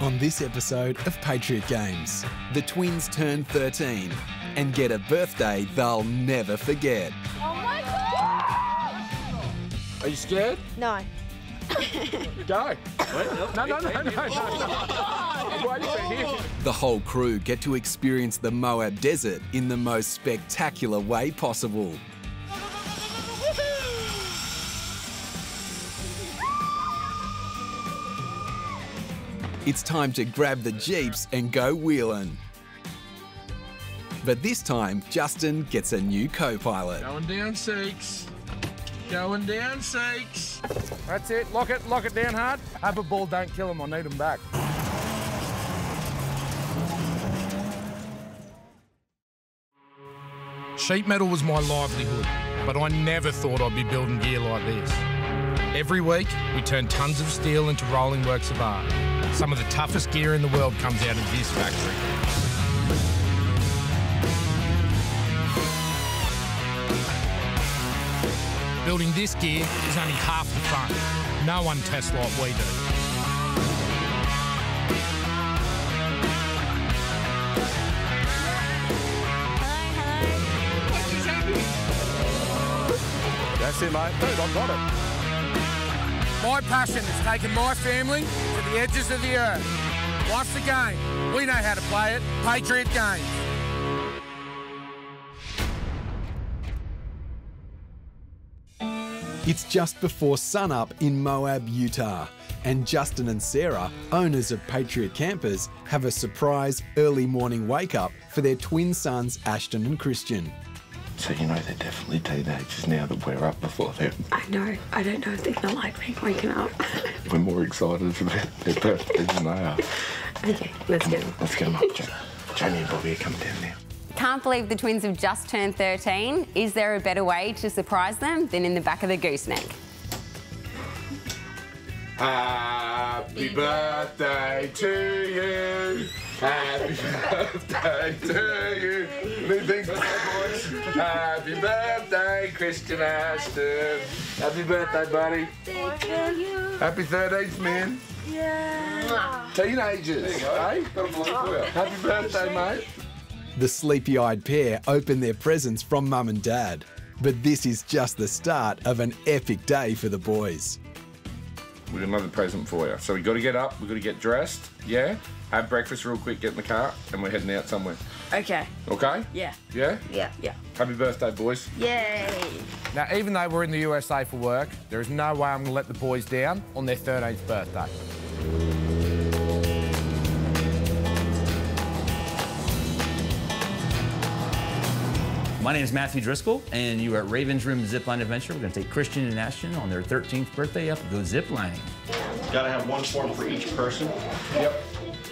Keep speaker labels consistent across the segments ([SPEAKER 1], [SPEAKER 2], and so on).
[SPEAKER 1] On this episode of Patriot Games, the twins turn 13 and get a birthday they'll never forget.
[SPEAKER 2] Oh my god!
[SPEAKER 3] Are you scared?
[SPEAKER 2] No.
[SPEAKER 3] Go. no, no, no, no, no, no. Wait for him.
[SPEAKER 1] The whole crew get to experience the Moab Desert in the most spectacular way possible. It's time to grab the Jeeps and go wheeling. But this time, Justin gets a new co pilot.
[SPEAKER 3] Going down six. Going down six. That's it. Lock it. Lock it down hard. Have a ball. Don't kill him. I need him back. Sheet metal was my livelihood, but I never thought I'd be building gear like this. Every week, we turn tons of steel into rolling works of art. Some of the toughest gear in the world comes out of this factory. Building this gear is only half the fun. No one tests like we do. That's it, mate. Dude, I got it. My passion is taking my family to the edges of the earth. Life's a game. We know how to play it. Patriot Games.
[SPEAKER 1] It's just before sunup in Moab, Utah, and Justin and Sarah, owners of Patriot Campers, have a surprise early morning wake up for their twin sons, Ashton and Christian.
[SPEAKER 4] So you know they're definitely teenagers now that we're up before them.
[SPEAKER 5] I know. I don't know if they're gonna like me waking up.
[SPEAKER 4] We're more excited about their birthdays than they are.
[SPEAKER 5] okay, let's
[SPEAKER 4] Come
[SPEAKER 5] go.
[SPEAKER 4] on, let's get them up, Jo- Jamie and Bobby are coming down now.
[SPEAKER 6] Can't believe the twins have just turned 13. Is there a better way to surprise them than in the back of the gooseneck?
[SPEAKER 4] Happy birthday to you. Happy birthday to you. Anything for boys? Happy birthday, Christian Ashton. Happy birthday, buddy. Happy 13th, man. Yeah. Teenagers, eh? Happy birthday, mate.
[SPEAKER 1] The sleepy eyed pair open their presents from mum and dad. But this is just the start of an epic day for the boys.
[SPEAKER 4] We've got another present for you. So we got to get up, we got to get dressed, yeah? Have breakfast real quick, get in the car, and we're heading out somewhere.
[SPEAKER 2] Okay.
[SPEAKER 4] Okay?
[SPEAKER 2] Yeah.
[SPEAKER 4] Yeah?
[SPEAKER 2] Yeah. Yeah.
[SPEAKER 4] Happy birthday, boys.
[SPEAKER 2] Yay.
[SPEAKER 3] Now, even though we're in the USA for work, there is no way I'm going to let the boys down on their 13th birthday.
[SPEAKER 7] My name is Matthew Driscoll, and you are at Raven's Rim Zipline Adventure. We're going to take Christian and Ashton on their 13th birthday up to go ziplining.
[SPEAKER 8] Got to have one form for each person.
[SPEAKER 4] Yep.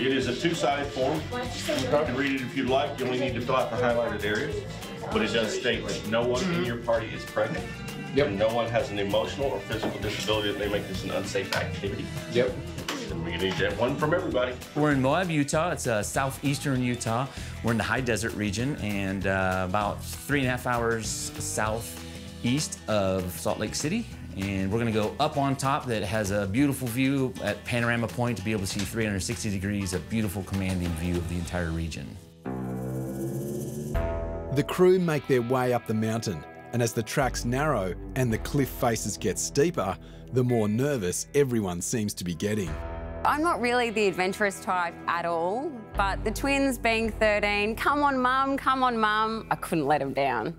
[SPEAKER 8] It is a two-sided form. You can read it if you'd like. You only need to fill out the highlighted areas. But it does state that no one in your party is pregnant.
[SPEAKER 4] Yep.
[SPEAKER 8] And no one has an emotional or physical disability that may make this an unsafe activity.
[SPEAKER 4] Yep.
[SPEAKER 8] And we need to have one from everybody.
[SPEAKER 7] We're in Moab, Utah. It's uh, southeastern Utah. We're in the high desert region and uh, about three and a half hours southeast of Salt Lake City. And we're going to go up on top that has a beautiful view at Panorama Point to be able to see 360 degrees, a beautiful commanding view of the entire region.
[SPEAKER 1] The crew make their way up the mountain, and as the tracks narrow and the cliff faces get steeper, the more nervous everyone seems to be getting.
[SPEAKER 6] I'm not really the adventurous type at all, but the twins being 13, come on, mum, come on, mum, I couldn't let them down.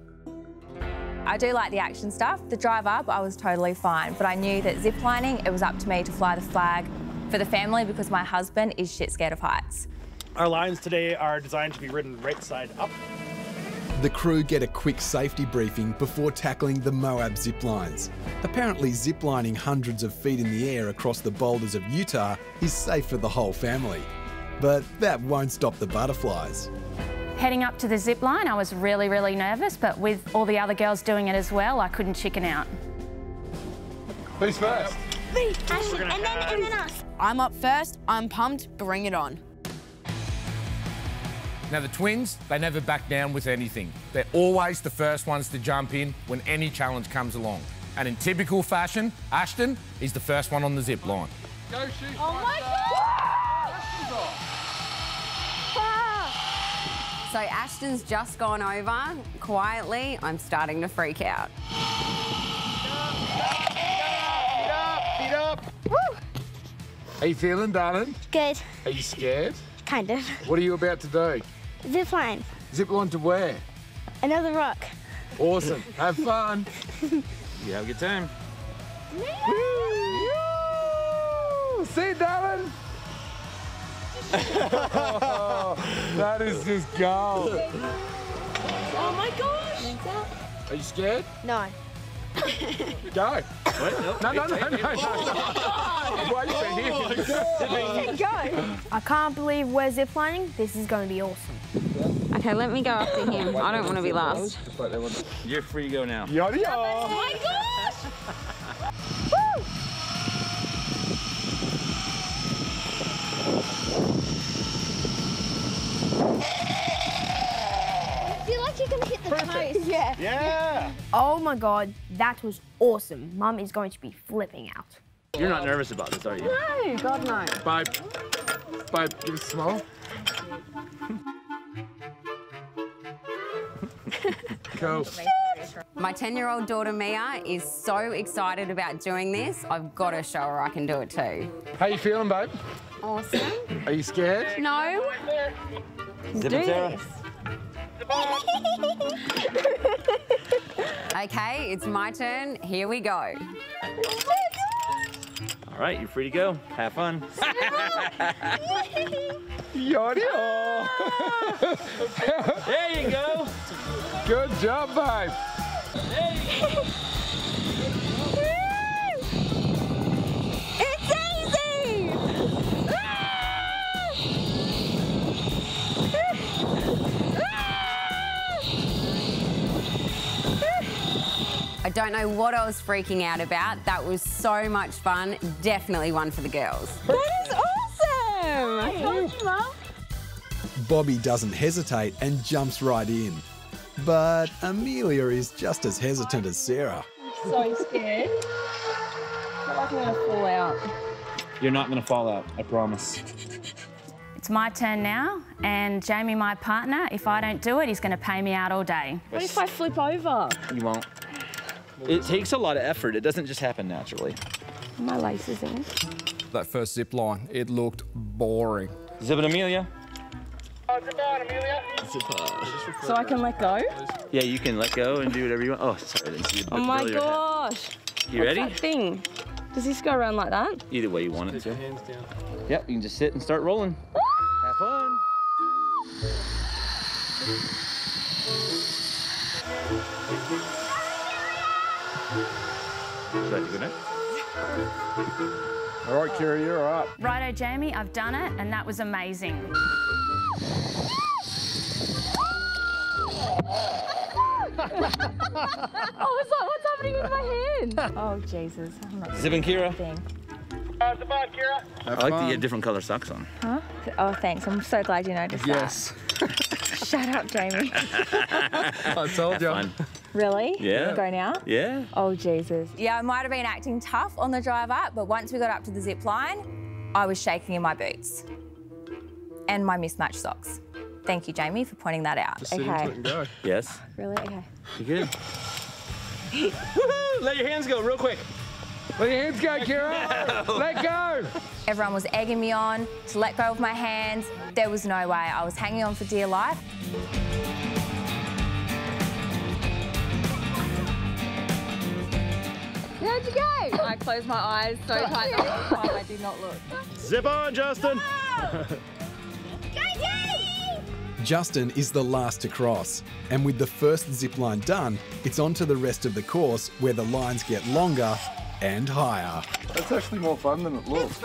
[SPEAKER 9] I do like the action stuff. The drive up, I was totally fine, but I knew that ziplining, it was up to me to fly the flag for the family because my husband is shit scared of heights.
[SPEAKER 10] Our lines today are designed to be ridden right side up.
[SPEAKER 1] The crew get a quick safety briefing before tackling the Moab zip lines. Apparently, ziplining hundreds of feet in the air across the boulders of Utah is safe for the whole family. But that won't stop the butterflies.
[SPEAKER 11] Heading up to the zip line, I was really, really nervous, but with all the other girls doing it as well, I couldn't chicken out.
[SPEAKER 4] Who's first?
[SPEAKER 2] Me, Ashton, and then and then us.
[SPEAKER 12] I'm up first. I'm pumped. Bring it on.
[SPEAKER 3] Now, the twins, they never back down with anything. They're always the first ones to jump in when any challenge comes along. And in typical fashion, Ashton is the first one on the zip line. Go shoot!
[SPEAKER 2] Oh my god!
[SPEAKER 6] So Ashton's just gone over. Quietly, I'm starting to freak out.
[SPEAKER 3] Feet up. How you feeling, darling?
[SPEAKER 13] Good.
[SPEAKER 3] Are you scared?
[SPEAKER 13] Kind of.
[SPEAKER 3] What are you about to do?
[SPEAKER 13] Zip line.
[SPEAKER 3] Zip line to where?
[SPEAKER 13] Another rock.
[SPEAKER 3] Awesome. Have fun.
[SPEAKER 14] You have a good time.
[SPEAKER 3] See you, darling. that is just gold.
[SPEAKER 13] Oh my gosh.
[SPEAKER 3] Are you scared?
[SPEAKER 13] No.
[SPEAKER 3] Go.
[SPEAKER 14] What? Nope.
[SPEAKER 3] No, no, no, no, no. Why are you here?
[SPEAKER 13] Go. I can't believe we're ziplining. This is going to be awesome.
[SPEAKER 6] Okay, let me go after him. I don't want to be last.
[SPEAKER 14] You're free to go now.
[SPEAKER 3] Yada
[SPEAKER 13] Oh
[SPEAKER 3] yada.
[SPEAKER 13] my gosh. I feel like you're going to hit the toes. Yeah.
[SPEAKER 3] Yeah.
[SPEAKER 13] Oh my god, that was awesome. Mum is going to be flipping out.
[SPEAKER 14] You're not nervous about this, are you?
[SPEAKER 6] No, God no.
[SPEAKER 3] Babe. Babe, give us a smile. cool.
[SPEAKER 6] My 10 year old daughter Mia is so excited about doing this. I've got to show her I can do it too.
[SPEAKER 3] How you feeling, babe?
[SPEAKER 6] Awesome.
[SPEAKER 3] Are you scared?
[SPEAKER 6] No.
[SPEAKER 14] Zip it, Sarah.
[SPEAKER 6] Okay, it's my turn. Here we go.
[SPEAKER 14] All right, you're free to go. Have fun.
[SPEAKER 3] Yada yada.
[SPEAKER 14] there you go.
[SPEAKER 3] Good job, babe.
[SPEAKER 6] I don't know what I was freaking out about. That was so much fun. Definitely one for the girls.
[SPEAKER 13] That is awesome! I told you, Mum.
[SPEAKER 1] Bobby doesn't hesitate and jumps right in. But Amelia is just as hesitant as Sarah.
[SPEAKER 9] I'm So scared. I feel like I'm gonna fall out.
[SPEAKER 14] You're not gonna fall out. I promise.
[SPEAKER 11] It's my turn now, and Jamie, my partner, if I don't do it, he's going to pay me out all day.
[SPEAKER 9] What if I flip over?
[SPEAKER 14] You won't. It takes a lot of effort. It doesn't just happen naturally.
[SPEAKER 9] My laces in.
[SPEAKER 3] That first zip line, it looked boring.
[SPEAKER 14] Zip it, Amelia. Oh, zip on, Amelia. Zip on.
[SPEAKER 9] So I can let go?
[SPEAKER 14] Yeah, you can let go and do whatever you want. Oh, sorry, I didn't see you.
[SPEAKER 9] Oh my gosh.
[SPEAKER 14] You
[SPEAKER 9] What's
[SPEAKER 14] ready?
[SPEAKER 9] that thing? Does this go around like that?
[SPEAKER 14] Either way you want it to. Hands down. Yep, you can just sit and start rolling. Have fun. Should I have to go next?
[SPEAKER 3] All right, Kira, you're all right.
[SPEAKER 11] Righto, Jamie, I've done it, and that was amazing.
[SPEAKER 9] oh, it's like, what's happening with my hand? Oh, Jesus. I'm not
[SPEAKER 14] Zip and Kira.
[SPEAKER 9] Thing.
[SPEAKER 15] The bud, Kira?
[SPEAKER 14] I like that you had different color socks on.
[SPEAKER 9] Huh? Oh, thanks. I'm so glad you noticed
[SPEAKER 3] Yes.
[SPEAKER 9] that. Shut up, Jamie.
[SPEAKER 3] I told you.
[SPEAKER 14] Fun.
[SPEAKER 9] really?
[SPEAKER 14] Yeah.
[SPEAKER 9] Go now?
[SPEAKER 14] Yeah.
[SPEAKER 9] Oh, Jesus. Yeah, I might have been acting tough on the drive up, but once we got up to the zip line, I was shaking in my boots and my mismatched socks. Thank you, Jamie, for pointing that out.
[SPEAKER 3] Just sit into
[SPEAKER 9] okay.
[SPEAKER 3] it and go.
[SPEAKER 14] Yes.
[SPEAKER 9] Really? Okay.
[SPEAKER 14] You good? Let your hands go real quick.
[SPEAKER 3] Let your hands go, Kira. Let go.
[SPEAKER 9] Everyone was egging me on to let go of my hands. There was no way. I was hanging on for dear life. How'd you go? I closed my eyes so tight the whole time I did not look.
[SPEAKER 15] Zip on, Justin.
[SPEAKER 1] Justin is the last to cross, and with the first zip line done, it's on to the rest of the course where the lines get longer and higher.
[SPEAKER 3] That's actually more fun than it looks.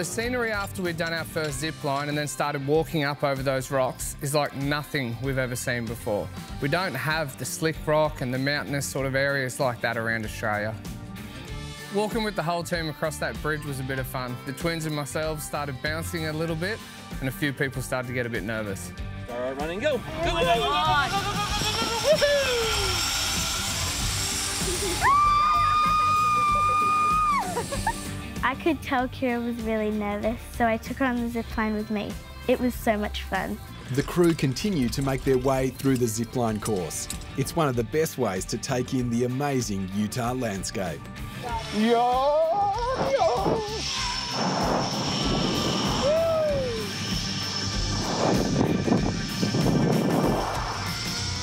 [SPEAKER 16] The scenery after we'd done our first zip line and then started walking up over those rocks is like nothing we've ever seen before. We don't have the slick rock and the mountainous sort of areas like that around Australia. Walking with the whole team across that bridge was a bit of fun. The twins and myself started bouncing a little bit and a few people started to get a bit nervous.
[SPEAKER 14] All right, running, go. Go, go, go, go.
[SPEAKER 2] I could tell Kira was really nervous, so I took her on the zip line with me. It was so much fun.
[SPEAKER 1] The crew continue to make their way through the zipline course. It's one of the best ways to take in the amazing Utah landscape.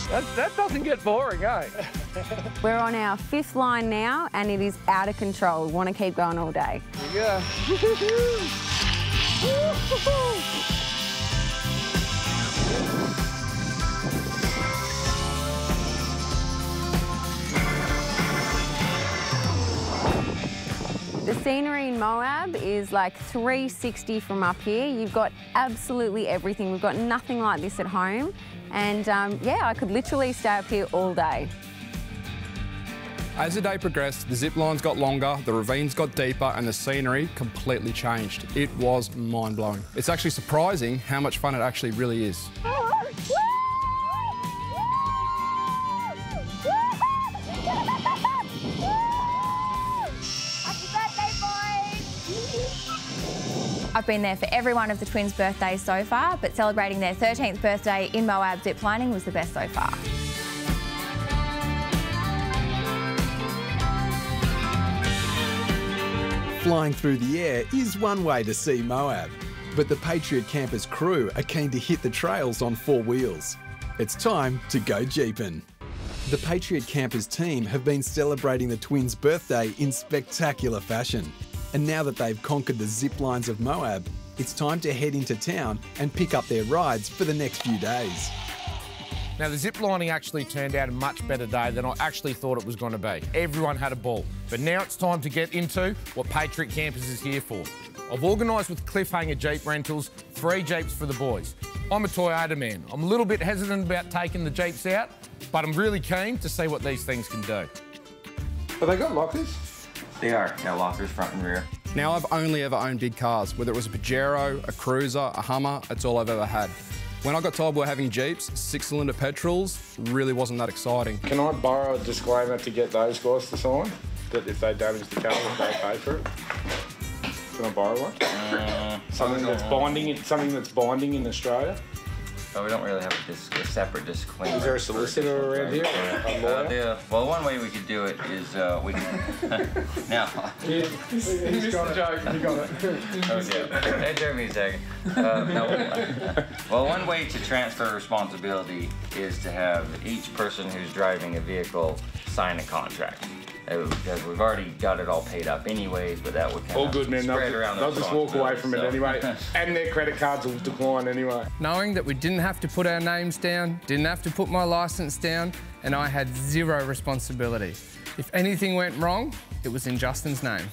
[SPEAKER 17] That, that doesn't get boring, eh?
[SPEAKER 6] We're on our fifth line now, and it is out of control. We want to keep going all day.
[SPEAKER 17] Yeah.
[SPEAKER 6] The scenery in Moab is like 360 from up here. You've got absolutely everything. We've got nothing like this at home. And um, yeah, I could literally stay up here all day.
[SPEAKER 18] As the day progressed, the zip lines got longer, the ravines got deeper, and the scenery completely changed. It was mind blowing. It's actually surprising how much fun it actually really is.
[SPEAKER 9] I've been there for every one of the twins' birthdays so far, but celebrating their 13th birthday in Moab ziplining was the best so far.
[SPEAKER 1] Flying through the air is one way to see Moab, but the Patriot Campers crew are keen to hit the trails on four wheels. It's time to go jeeping. The Patriot Campers team have been celebrating the twins' birthday in spectacular fashion. And now that they've conquered the zip lines of Moab, it's time to head into town and pick up their rides for the next few days.
[SPEAKER 3] Now, the zip lining actually turned out a much better day than I actually thought it was going to be. Everyone had a ball. But now it's time to get into what Patriot Campers is here for. I've organised with Cliffhanger Jeep Rentals three Jeeps for the boys. I'm a Toyota man. I'm a little bit hesitant about taking the Jeeps out, but I'm really keen to see what these things can do.
[SPEAKER 19] Have they got lockers?
[SPEAKER 20] They are. Got lockers front and rear.
[SPEAKER 18] Now, I've only ever owned big cars, whether it was a Pajero, a Cruiser, a Hummer, it's all I've ever had. When I got told we were having Jeeps, six cylinder petrols really wasn't that exciting.
[SPEAKER 19] Can I borrow a disclaimer to get those guys to sign? That if they damage the car, they pay for it? Can I borrow one?
[SPEAKER 20] Uh,
[SPEAKER 19] something that's binding. Something that's binding in Australia.
[SPEAKER 20] But we don't really have a, dis- a separate disclaimer.
[SPEAKER 19] Is there a solicitor around here?
[SPEAKER 20] Yeah.
[SPEAKER 19] A lawyer?
[SPEAKER 20] Uh, yeah. Well, one way we could do it is uh, we can. now.
[SPEAKER 19] Yeah, he's got the joke. He got it.
[SPEAKER 20] Okay. Hey, Jeremy, a second. Uh, no, well, one way to transfer responsibility is to have each person who's driving a vehicle sign a contract. Uh, Because we've already got it all paid up anyways, but that would kind
[SPEAKER 19] All
[SPEAKER 20] of
[SPEAKER 19] good, man.
[SPEAKER 20] spread
[SPEAKER 19] They'll,
[SPEAKER 20] around
[SPEAKER 19] they'll just walk away from it anyway, and their credit cards will decline anyway.
[SPEAKER 21] Knowing that we didn't have to put our names down, didn't have to put my licence down, and I had zero responsibility. If anything went wrong, it was in Justin's name.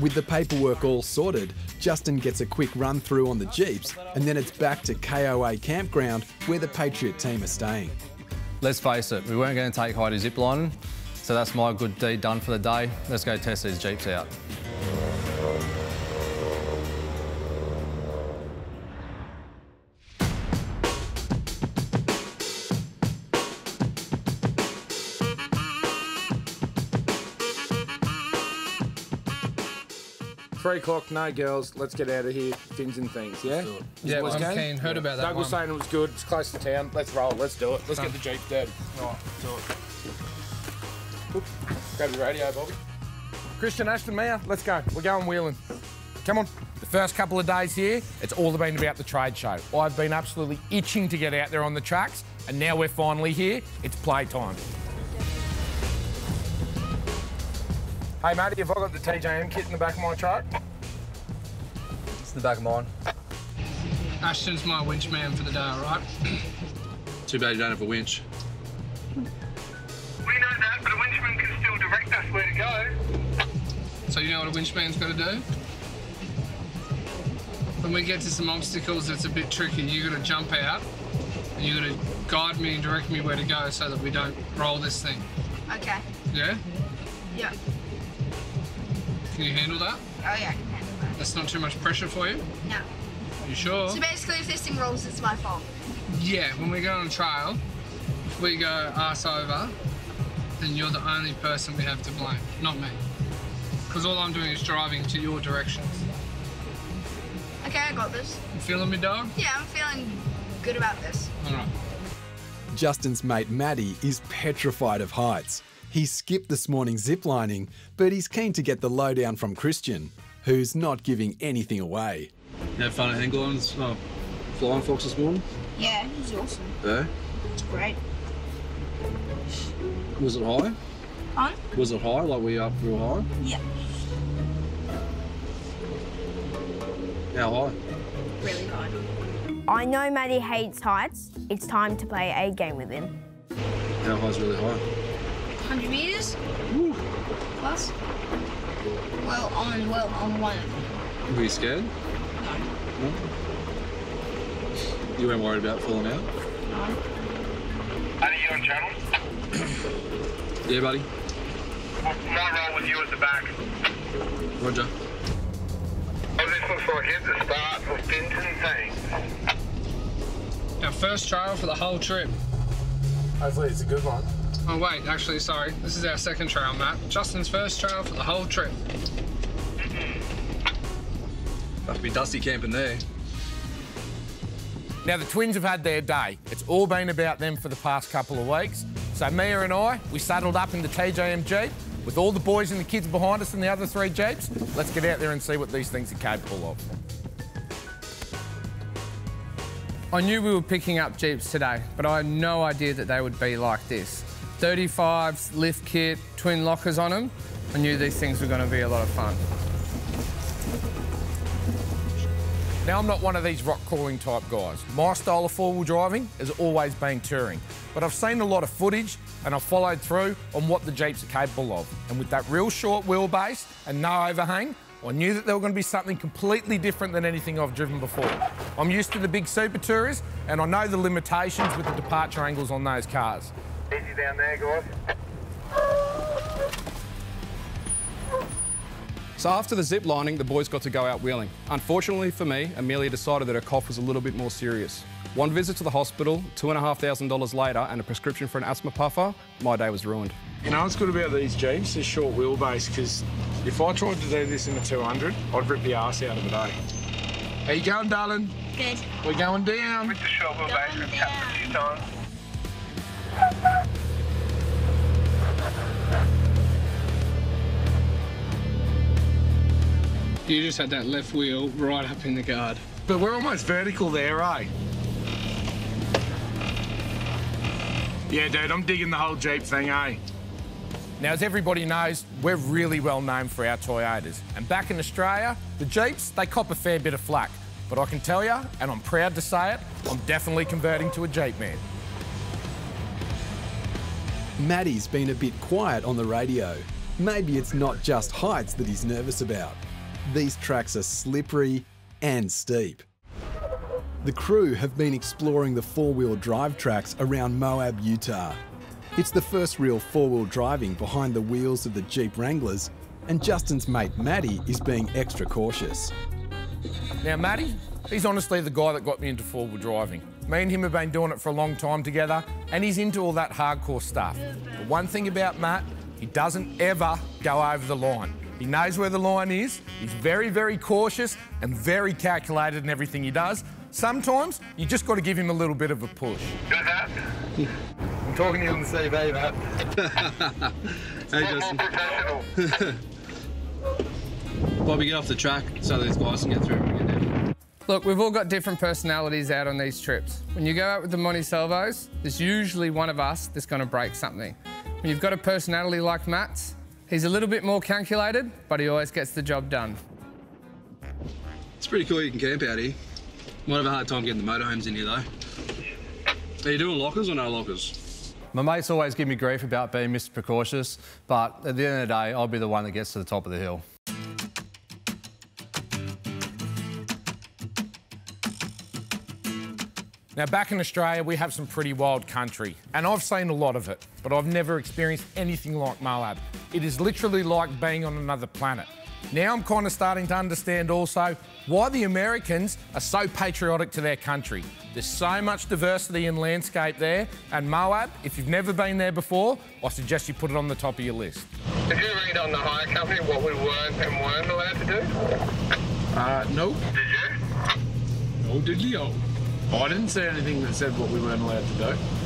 [SPEAKER 1] With the paperwork all sorted, Justin gets a quick run through on the Jeeps, and then it's back to KOA campground where the Patriot team are staying.
[SPEAKER 22] Let's face it, we weren't going to take Heidi ziplining, so that's my good deed done for the day. Let's go test these Jeeps out.
[SPEAKER 19] Three o'clock, no girls. Let's get out of here. Fins and things, yeah?
[SPEAKER 21] Yeah,
[SPEAKER 19] Boys
[SPEAKER 21] I'm
[SPEAKER 19] game?
[SPEAKER 21] keen. Heard about that
[SPEAKER 19] Doug was
[SPEAKER 21] one.
[SPEAKER 19] saying it was good. It's close to town. Let's roll. Let's do it. Let's
[SPEAKER 21] Done.
[SPEAKER 19] get the Jeep dirty. Right, do it. Oop. Grab your radio, Bobby.
[SPEAKER 3] Christian Ashton Meyer, let's go. We're going wheeling. Come on. The first couple of days here, it's all been about the trade show. I've been absolutely itching to get out there on the tracks, and now we're finally here. It's playtime. Hey, matey, have I got the TJM kit in the back of my truck?
[SPEAKER 22] It's in the back of mine.
[SPEAKER 21] Ashton's my winch man for the day, all right?
[SPEAKER 22] Too bad you don't have a winch.
[SPEAKER 23] where to go.
[SPEAKER 21] So you know what a winchman's got to do? When we get to some obstacles that's a bit tricky, you got to jump out and you got to guide me and direct me where to go so that we don't roll this thing.
[SPEAKER 15] Okay.
[SPEAKER 21] Yeah?
[SPEAKER 15] Yeah.
[SPEAKER 21] Can you handle that?
[SPEAKER 15] Oh yeah, I can handle that.
[SPEAKER 21] That's not too much pressure for you?
[SPEAKER 15] No.
[SPEAKER 21] You sure?
[SPEAKER 15] So basically, if this thing rolls, it's my fault.
[SPEAKER 21] Yeah, when we go on a trail, if we go arse over, then you're the only person we have to blame, not me.
[SPEAKER 16] because all I'm doing is driving to your directions.
[SPEAKER 15] Okay, I got this.
[SPEAKER 16] You feeling me, dog?
[SPEAKER 15] Yeah, I'm feeling good about this.
[SPEAKER 16] All right.
[SPEAKER 1] Justin's mate Maddie is petrified of heights. He skipped this morning's ziplining, but he's keen to get the lowdown from Christian, who's not giving anything away.
[SPEAKER 19] You had fun at hang gliders, oh, uh, flying fox this morning?
[SPEAKER 15] Yeah, it's awesome.
[SPEAKER 19] Yeah.
[SPEAKER 15] It's great.
[SPEAKER 19] Was it high?
[SPEAKER 15] Fun?
[SPEAKER 19] Was it high? Like were you up real high?
[SPEAKER 15] Yeah,
[SPEAKER 19] How high?
[SPEAKER 15] really high.
[SPEAKER 24] I know Maddie hates heights. It's time to play a game with him.
[SPEAKER 19] How high's really high?
[SPEAKER 15] 100 meters? Plus? Well, on, well, on one of them.
[SPEAKER 19] Were you scared? No. You weren't worried about falling out? No.
[SPEAKER 23] Are you on channel?
[SPEAKER 19] Yeah, buddy.
[SPEAKER 23] Front row with you at the back.
[SPEAKER 19] Roger.
[SPEAKER 23] Oh, this looks like it's the start of Benton Thames.
[SPEAKER 16] Our first trial for the whole trip.
[SPEAKER 18] Hopefully it's a good one.
[SPEAKER 16] Oh, wait, actually, sorry. This is our second trail, Matt. Justin's first trail for the whole trip. Mm-hmm.
[SPEAKER 19] Must be dusty camping there.
[SPEAKER 3] Now, the twins have had their day. It's all been about them for the past couple of weeks. So, Mia and I, we saddled up in the TJM Jeep with all the boys and the kids behind us and the other three Jeeps. Let's get out there and see what these things are capable of.
[SPEAKER 16] I knew we were picking up Jeeps today, but I had no idea that they would be like this. 35s, lift kit, twin lockers on them. I knew these things were going to be a lot of fun.
[SPEAKER 3] Now, I'm not one of these rock crawling type guys. My style of four wheel driving has always been touring, but I've seen a lot of footage and I've followed through on what the Jeeps are capable of. And with that real short wheelbase and no overhang, I knew that there were going to be something completely different than anything I've driven before. I'm used to the big super tourers and I know the limitations with the departure angles on those cars.
[SPEAKER 23] Easy down there, guys.
[SPEAKER 18] So after the zip lining, the boys got to go out wheeling. Unfortunately for me, Amelia decided that her cough was a little bit more serious. One visit to the hospital, two and a half thousand dollars later, and a prescription for an asthma puffer, my day was ruined.
[SPEAKER 3] You know what's good about these Jeeps? This short wheelbase, because if I tried to do this in a 200, I'd rip the arse out of it, eh? How you going, darling?
[SPEAKER 15] Good.
[SPEAKER 3] We're going down.
[SPEAKER 23] With the shovel base and tap a few times.
[SPEAKER 16] You just had that left wheel right up in the guard.
[SPEAKER 3] But we're almost vertical there, eh? Yeah, dude, I'm digging the whole Jeep thing, eh? Now, as everybody knows, we're really well known for our Toyotas. And back in Australia, the Jeeps, they cop a fair bit of flack. But I can tell you, and I'm proud to say it, I'm definitely converting to a Jeep man.
[SPEAKER 1] Maddie's been a bit quiet on the radio. Maybe it's not just heights that he's nervous about. These tracks are slippery and steep. The crew have been exploring the four wheel drive tracks around Moab, Utah. It's the first real four wheel driving behind the wheels of the Jeep Wranglers, and Justin's mate Maddie is being extra cautious.
[SPEAKER 3] Now, Matty, he's honestly the guy that got me into four wheel driving. Me and him have been doing it for a long time together, and he's into all that hardcore stuff. But one thing about Matt, he doesn't ever go over the line. He knows where the line is, he's very, very cautious and very calculated in everything he does. Sometimes you just got to give him a little bit of a push. I'm talking to you on the CB, Matt.
[SPEAKER 19] hey, Justin. Bobby, get off the track so these guys can get through and get down.
[SPEAKER 16] Look, we've all got different personalities out on these trips. When you go out with the Monty Salvos, there's usually one of us that's going to break something. When you've got a personality like Matt's, he's a little bit more calculated, but he always gets the job done.
[SPEAKER 19] It's pretty cool you can camp out here. Might have a hard time getting the motorhomes in here, though. Are you doing lockers or no lockers?
[SPEAKER 22] My mates always give me grief about being Mr. Precautious, but at the end of the day, I'll be the one that gets to the top of the hill.
[SPEAKER 3] Now, back in Australia, we have some pretty wild country, and I've seen a lot of it, but I've never experienced anything like Moab. It is literally like being on another planet. Now I'm kind of starting to understand also why the Americans are so patriotic to their country. There's so much diversity in landscape there, and Moab, if you've never been there before, I suggest you put it on the top of your list.
[SPEAKER 23] Did you read on the hire company what we weren't and weren't allowed to do?
[SPEAKER 14] Uh, nope.
[SPEAKER 23] Did you?
[SPEAKER 14] No diddly-o. Oh, I didn't see anything that said what we weren't allowed to do.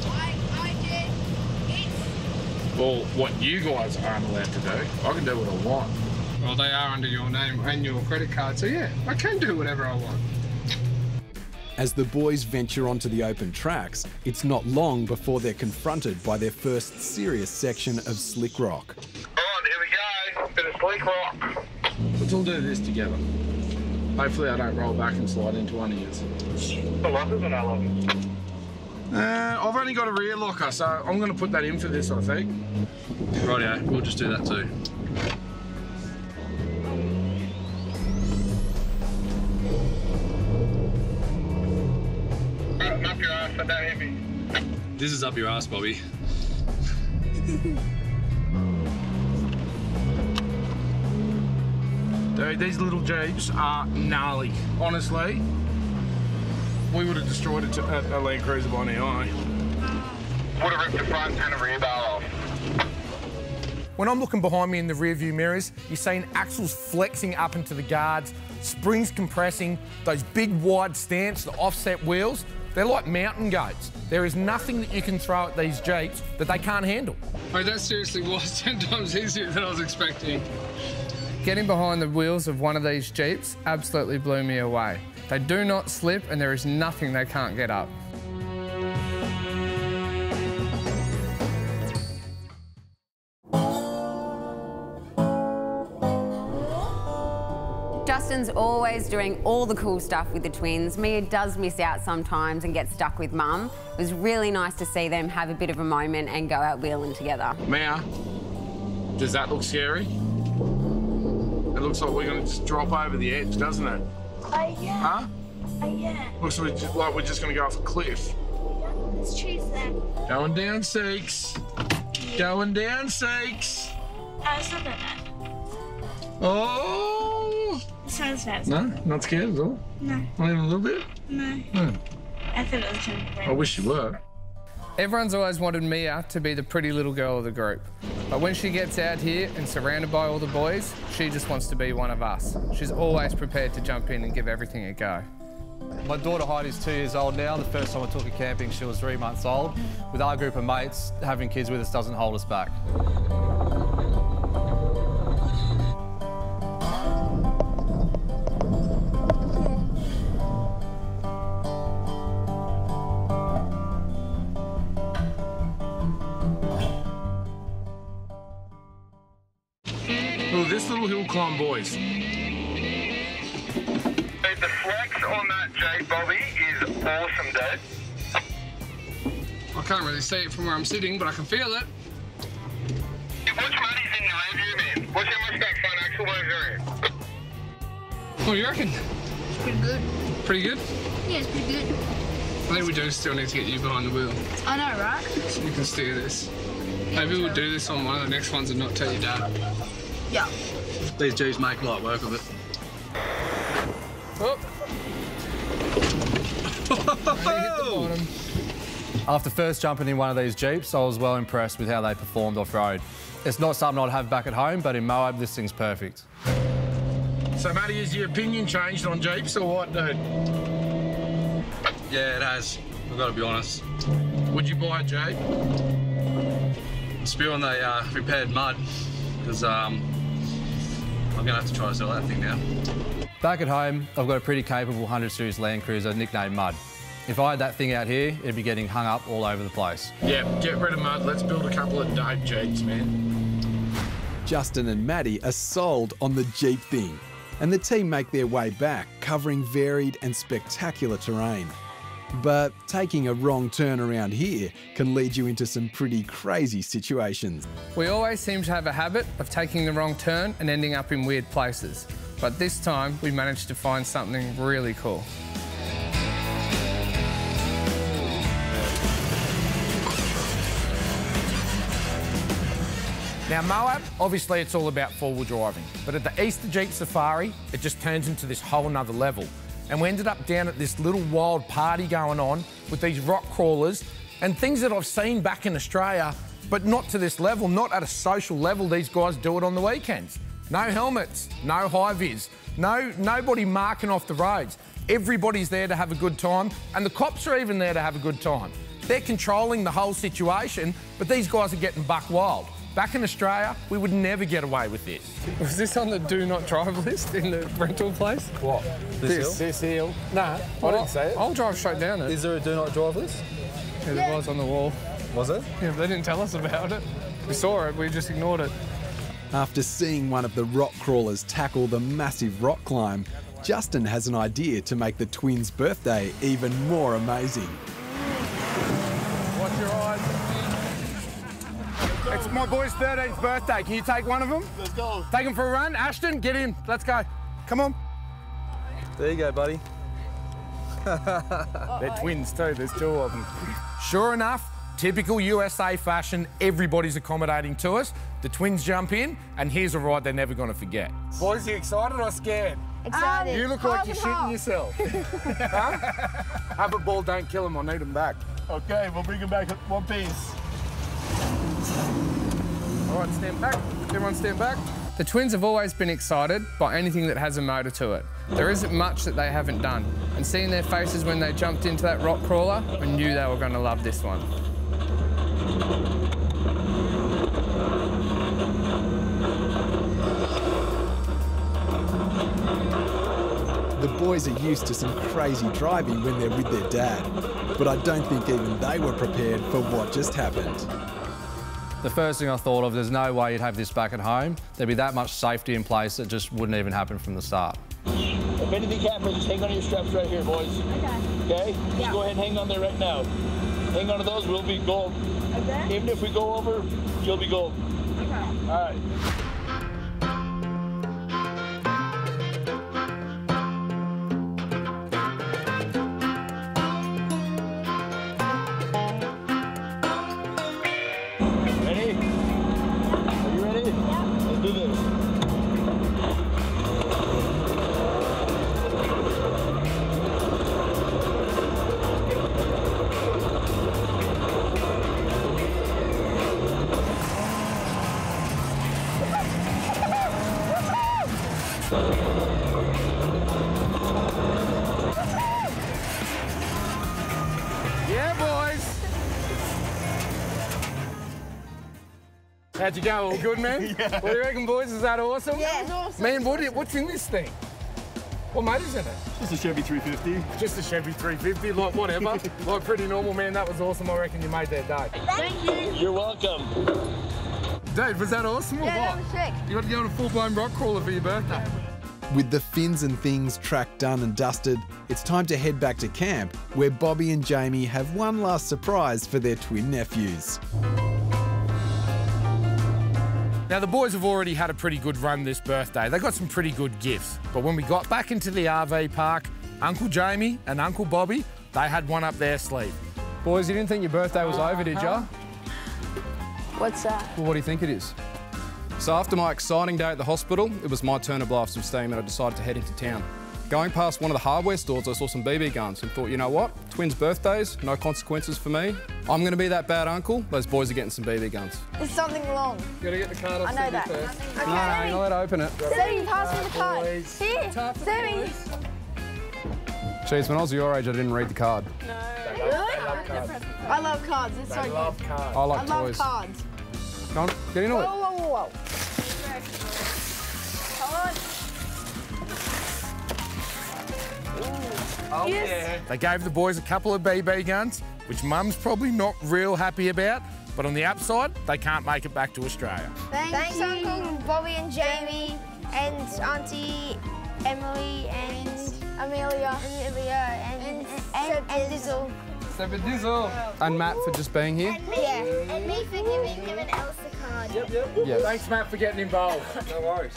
[SPEAKER 14] I, I did. It's... Well, what you guys aren't allowed to do, I can do what I want.
[SPEAKER 16] Well, they are under your name and your credit card, so yeah, I can do whatever I want.
[SPEAKER 1] As the boys venture onto the open tracks, it's not long before they're confronted by their first serious section of slick rock.
[SPEAKER 23] Alright, here we go. Bit of sleek rock.
[SPEAKER 14] Let's all do this together. Hopefully I don't roll back and slide into one of yours.
[SPEAKER 23] The lockers or no lockers?
[SPEAKER 14] Uh, I've only got a rear locker, so I'm going to put that in for this, I think.
[SPEAKER 19] Rightio, we'll just do that too.
[SPEAKER 23] Up your ass, but don't hit me.
[SPEAKER 19] This is up your ass, Bobby.
[SPEAKER 14] Dude, these little Jeeps are gnarly. Honestly, we would have destroyed a, a, a Land Cruiser by now, eh?
[SPEAKER 23] Would have ripped the front and the rear bar off.
[SPEAKER 3] When I'm looking behind me in the rearview mirrors, you're seeing axles flexing up into the guards, springs compressing, those big wide stance, the offset wheels. They're like mountain goats. There is nothing that you can throw at these Jeeps that they can't handle.
[SPEAKER 16] Wait, that seriously was 10 times easier than I was expecting. Getting behind the wheels of one of these Jeeps absolutely blew me away. They do not slip and there is nothing they can't get up.
[SPEAKER 6] Justin's always doing all the cool stuff with the twins. Mia does miss out sometimes and get stuck with mum. It was really nice to see them have a bit of a moment and go out wheeling together.
[SPEAKER 14] Mia, does that look scary? Looks like we're going to just drop over the edge, doesn't it?
[SPEAKER 2] Oh, uh, yeah.
[SPEAKER 14] Huh?
[SPEAKER 2] Oh, uh, yeah.
[SPEAKER 14] Looks like we're just, like we're just going to go off a cliff.
[SPEAKER 2] Let's choose that.
[SPEAKER 14] Going down, Seeks. Going down, Seeks.
[SPEAKER 2] Oh, uh, it's not that.
[SPEAKER 14] Oh!
[SPEAKER 2] It sounds bad.
[SPEAKER 14] No, not scared at all.
[SPEAKER 2] No.
[SPEAKER 14] Not even a little bit.
[SPEAKER 2] No.
[SPEAKER 14] Hmm.
[SPEAKER 2] I thought it was going to be
[SPEAKER 14] I wish you were.
[SPEAKER 16] Everyone's always wanted Mia to be the pretty little girl of the group. But when she gets out here and surrounded by all the boys, she just wants to be one of us. She's always prepared to jump in and give everything a go.
[SPEAKER 22] My daughter Heidi's two years old now. The first time I took her camping, she was three months old. With our group of mates, having kids with us doesn't hold us back.
[SPEAKER 14] Look, this little hill climb, boys.
[SPEAKER 23] Hey, the flex on that Jeep, Bobby, is awesome, dude.
[SPEAKER 16] I can't really see it from where I'm sitting, but I can feel it.
[SPEAKER 23] Watch Matty's in your review, man. Watch how much that front axle moves.
[SPEAKER 16] What do you reckon?
[SPEAKER 15] It's pretty good.
[SPEAKER 16] Pretty good?
[SPEAKER 15] Yeah, it's pretty good.
[SPEAKER 16] I think we do still need to get you behind the wheel
[SPEAKER 15] I know, right?
[SPEAKER 16] so you can steer this. Maybe we'll do this on one of the next ones and not tell your dad.
[SPEAKER 15] Yeah.
[SPEAKER 19] These Jeeps make light work of it.
[SPEAKER 22] After first jumping in one of these Jeeps, I was well impressed with how they performed off-road. It's not something I'd have back at home, but in Moab, this thing's perfect.
[SPEAKER 14] So, Matty, has your opinion changed on Jeeps or what, dude?
[SPEAKER 19] Yeah, it has. I've got to be honest.
[SPEAKER 14] Would you buy a Jeep?
[SPEAKER 19] Spewing the uh, repaired mud, because um, I'm going to have to try to sell that thing now.
[SPEAKER 22] Back at home, I've got a pretty capable 100 Series Land Cruiser nicknamed Mud. If I had that thing out here, it'd be getting hung up all over the place.
[SPEAKER 14] Yeah, get rid of mud. Let's build a couple of dope Jeeps, man.
[SPEAKER 1] Justin and Maddie are sold on the Jeep thing, and the team make their way back, covering varied and spectacular terrain. But taking a wrong turn around here can lead you into some pretty crazy situations.
[SPEAKER 16] We always seem to have a habit of taking the wrong turn and ending up in weird places. But this time, we managed to find something really cool.
[SPEAKER 3] Now, Moab, obviously it's all about four-wheel driving, but at the Easter Jeep Safari, it just turns into this whole nother level. And we ended up down at this little wild party going on with these rock crawlers and things that I've seen back in Australia, but not to this level, not at a social level. These guys do it on the weekends. No helmets, no high vis, no nobody marking off the roads. Everybody's there to have a good time, and the cops are even there to have a good time. They're controlling the whole situation, but these guys are getting buck wild. Back in Australia, we would never get away with this.
[SPEAKER 16] Was this on the do not drive list in the rental place?
[SPEAKER 3] What?
[SPEAKER 16] This,
[SPEAKER 3] This
[SPEAKER 16] hill? Nah, I didn't say it. I'll drive straight down it.
[SPEAKER 22] Is there a do not drive list?
[SPEAKER 16] Yeah, there was on the wall.
[SPEAKER 22] Was it?
[SPEAKER 16] Yeah, but they didn't tell us about it. We saw it, we just ignored it.
[SPEAKER 1] After seeing one of the rock crawlers tackle the massive rock climb, Justin has an idea to make the twins' birthday even more amazing.
[SPEAKER 3] Watch your eyes. It's my boy's 13th birthday. Can you take one of them? Let's go. Take him for a run. Ashton, get in. Let's go. Come on.
[SPEAKER 22] There you go, buddy.
[SPEAKER 3] They're twins too. There's two of them. Sure enough, typical USA fashion, everybody's accommodating to us. The twins jump in, and here's a ride they're never going to forget. Boys, you excited or scared?
[SPEAKER 15] Excited.
[SPEAKER 3] You look like you're
[SPEAKER 15] and
[SPEAKER 3] shitting yourself. huh? Have a ball, don't kill him. I need him back.
[SPEAKER 25] Okay, we'll bring him back at one piece.
[SPEAKER 3] All right, stand back. Everyone stand back.
[SPEAKER 16] The twins have always been excited by anything that has a motor to it. There isn't much that they haven't done. And seeing their faces when they jumped into that rock crawler, I knew they were going to love this one.
[SPEAKER 1] The boys are used to some crazy driving when they're with their dad, but I don't think even they were prepared for what just happened.
[SPEAKER 22] The first thing I thought of, there's no way you'd have this back at home. There'd be that much safety in place that just wouldn't even happen from the start.
[SPEAKER 25] If anything happens, just hang on to your straps right here, boys. Okay. Okay? Just go ahead and hang on there right now. Hang on to those, we'll be gold. Okay. Even if we go over, you'll be gold. Okay. All right.
[SPEAKER 3] How'd you go? All good, man? yeah. What do you reckon, boys? Is that awesome?
[SPEAKER 15] Yeah, it's awesome.
[SPEAKER 3] Man, what do- what's in this thing? What motor's in it?
[SPEAKER 25] Just a Chevy 350.
[SPEAKER 3] Just a Chevy 350, like whatever. like pretty normal, man. That was awesome. I reckon you made their day.
[SPEAKER 15] Thank you.
[SPEAKER 25] You're welcome.
[SPEAKER 3] Dave, was that awesome or
[SPEAKER 15] Yeah,
[SPEAKER 3] what?
[SPEAKER 15] that was sick.
[SPEAKER 3] You got to go on a full-blown rock crawler for your birthday.
[SPEAKER 1] With the fins and things tracked done and dusted, it's time to head back to camp, where Bobby and Jamie have one last surprise for their twin nephews.
[SPEAKER 3] Now, the boys have already had a pretty good run this birthday. They got some pretty good gifts. But when we got back into the RV park, Uncle Jamie and Uncle Bobby, they had one up their sleeve.
[SPEAKER 18] Boys, you didn't think your birthday was over, did ya?
[SPEAKER 15] What's that?
[SPEAKER 18] Well, what do you think it is? So after my exciting day at the hospital, it was my turn to blow off some steam and I decided to head into town. Going past one of the hardware stores, I saw some BB guns and thought, you know what? Twins' birthdays, no consequences for me. I'm going to be that bad uncle. Those boys are getting some BB guns.
[SPEAKER 15] There's something wrong.
[SPEAKER 3] Gotta get the card off
[SPEAKER 15] I know that.
[SPEAKER 3] first.
[SPEAKER 15] Okay.
[SPEAKER 18] No, no, you're not allowed to open it.
[SPEAKER 15] Sammy, pass me the card.
[SPEAKER 3] boys.
[SPEAKER 15] Here, Sammy.
[SPEAKER 18] Jeez, when I was your age, I didn't read the card. No.
[SPEAKER 15] Really? I love cards. It's so
[SPEAKER 3] They
[SPEAKER 15] good.
[SPEAKER 3] love cards.
[SPEAKER 18] I like
[SPEAKER 15] I love cards.
[SPEAKER 18] Come on, get into
[SPEAKER 15] Whoa,
[SPEAKER 18] it.
[SPEAKER 15] whoa, whoa, whoa. Come on. Yes.
[SPEAKER 3] They gave the boys a couple of BB guns, which Mum's probably not real happy about. But on the upside, they can't make it back to Australia.
[SPEAKER 15] Thanks, Uncle Bobby and Jamie, and Auntie Emily and Amelia, Amelia and and, and Dizzle.
[SPEAKER 18] Seven Dizzle. And Matt for just being here.
[SPEAKER 15] Yeah. And me for giving him an Elsa card. Yep, yep.
[SPEAKER 18] Yes.
[SPEAKER 3] Thanks, Matt, for getting involved.
[SPEAKER 18] No worries.